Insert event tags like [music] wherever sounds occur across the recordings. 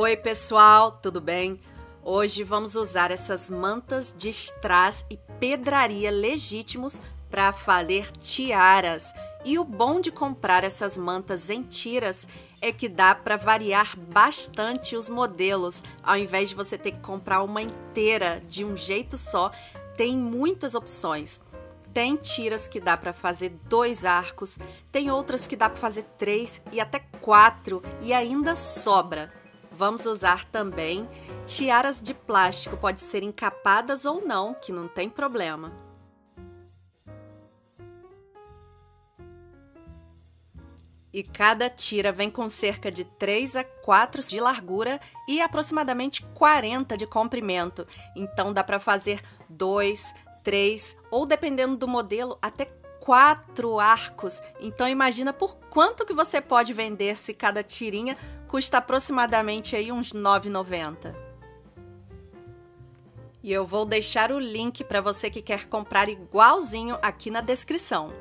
Oi, pessoal, tudo bem? Hoje vamos usar essas mantas de strass e pedraria legítimos para fazer tiaras. E o bom de comprar essas mantas em tiras é que dá para variar bastante os modelos. Ao invés de você ter que comprar uma inteira de um jeito só, tem muitas opções. Tem tiras que dá para fazer dois arcos, tem outras que dá para fazer três e até quatro e ainda sobra. Vamos usar também tiaras de plástico, pode ser encapadas ou não, que não tem problema. E cada tira vem com cerca de 3 a 4 de largura e aproximadamente 40 de comprimento. Então dá para fazer dois, três ou dependendo do modelo até quatro arcos. Então imagina por quanto que você pode vender se cada tirinha custa aproximadamente aí uns R$ 9,90. E eu vou deixar o link para você que quer comprar igualzinho aqui na descrição.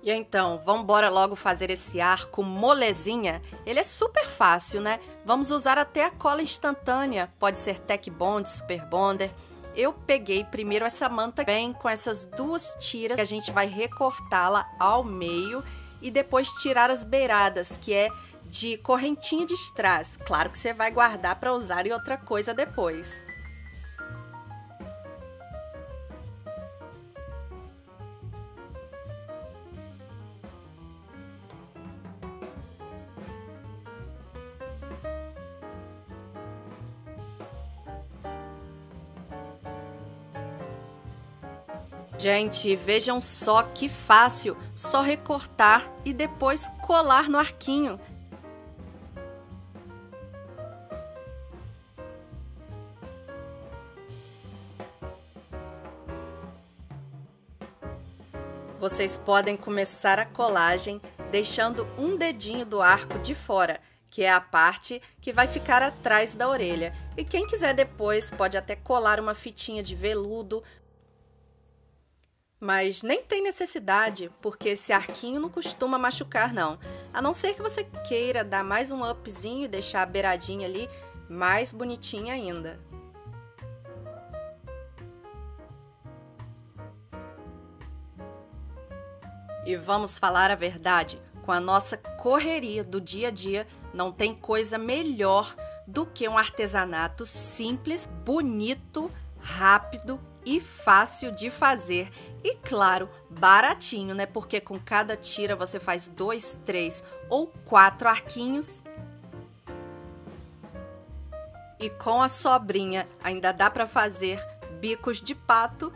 E então, vamos embora logo fazer esse arco molezinha? Ele é super fácil, né? Vamos usar até a cola instantânea, pode ser Tech Bond, Super Bonder. Eu peguei primeiro essa manta bem com essas duas tiras que a gente vai recortá-la ao meio e depois tirar as beiradas, que é de correntinha de strass. Claro que você vai guardar para usar em outra coisa depois. Gente, vejam só que fácil, só recortar e depois colar no arquinho. Vocês podem começar a colagem deixando um dedinho do arco de fora, que é a parte que vai ficar atrás da orelha. E quem quiser depois pode até colar uma fitinha de veludo mas nem tem necessidade, porque esse arquinho não costuma machucar, não. A não ser que você queira dar mais um upzinho e deixar a beiradinha ali mais bonitinha ainda. E vamos falar a verdade, com a nossa correria do dia a dia, não tem coisa melhor do que um artesanato simples, bonito, rápido e fácil de fazer. E claro, baratinho, né? Porque com cada tira você faz dois, três ou quatro arquinhos. E com a sobrinha ainda dá para fazer bicos de pato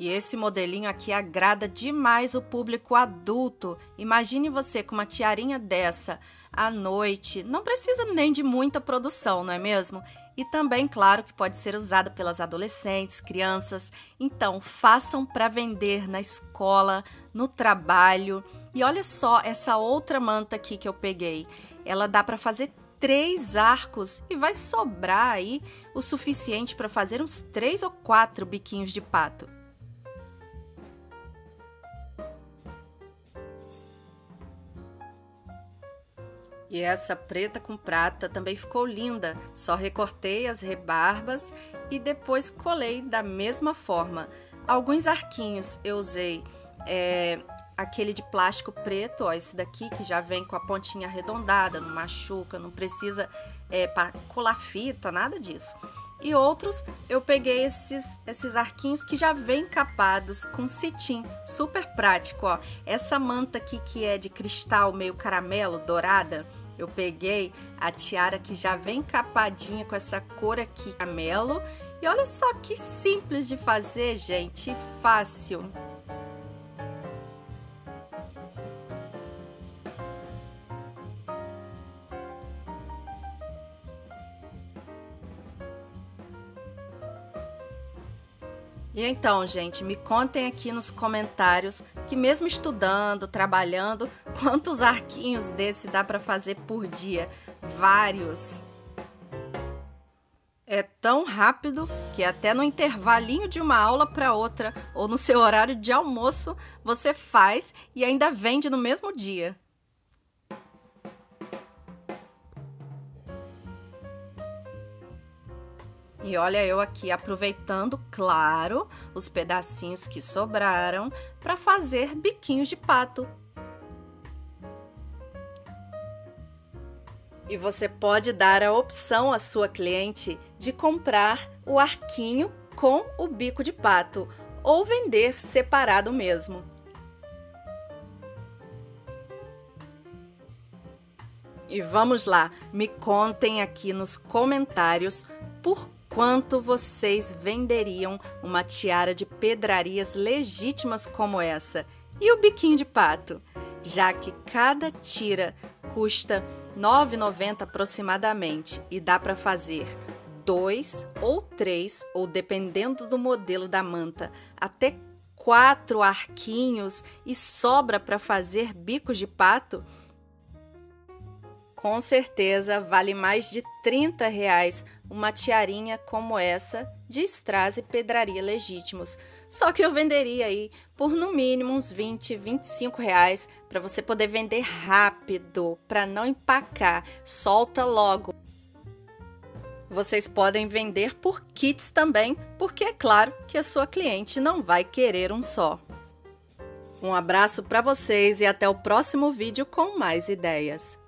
E esse modelinho aqui agrada demais o público adulto. Imagine você com uma tiarinha dessa à noite. Não precisa nem de muita produção, não é mesmo? E também, claro, que pode ser usada pelas adolescentes, crianças. Então, façam para vender na escola, no trabalho. E olha só essa outra manta aqui que eu peguei. Ela dá para fazer três arcos e vai sobrar aí o suficiente para fazer uns três ou quatro biquinhos de pato. E essa preta com prata também ficou linda. Só recortei as rebarbas e depois colei da mesma forma. Alguns arquinhos eu usei é, aquele de plástico preto, ó, esse daqui que já vem com a pontinha arredondada, não machuca, não precisa é, colar fita, nada disso. E outros eu peguei esses, esses arquinhos que já vem capados com cetim, super prático, ó. Essa manta aqui que é de cristal meio caramelo, dourada, eu peguei a tiara que já vem capadinha com essa cor aqui, camelo. E olha só que simples de fazer, gente, fácil. E então, gente, me contem aqui nos comentários que mesmo estudando, trabalhando, [laughs] quantos arquinhos desse dá para fazer por dia? Vários. É tão rápido que até no intervalinho de uma aula para outra ou no seu horário de almoço você faz e ainda vende no mesmo dia. E olha eu aqui aproveitando, claro, os pedacinhos que sobraram para fazer biquinhos de pato. E você pode dar a opção à sua cliente de comprar o arquinho com o bico de pato ou vender separado mesmo. E vamos lá, me contem aqui nos comentários por quanto vocês venderiam uma tiara de pedrarias legítimas como essa? E o biquinho de pato, já que cada tira custa 9,90 aproximadamente e dá para fazer dois ou três, ou dependendo do modelo da manta, até quatro arquinhos e sobra para fazer bicos de pato, com certeza vale mais de 30 reais uma tiarinha como essa de strass e pedraria legítimos. Só que eu venderia aí por no mínimo uns 20, 25 reais para você poder vender rápido, para não empacar. Solta logo. Vocês podem vender por kits também, porque é claro que a sua cliente não vai querer um só. Um abraço para vocês e até o próximo vídeo com mais ideias.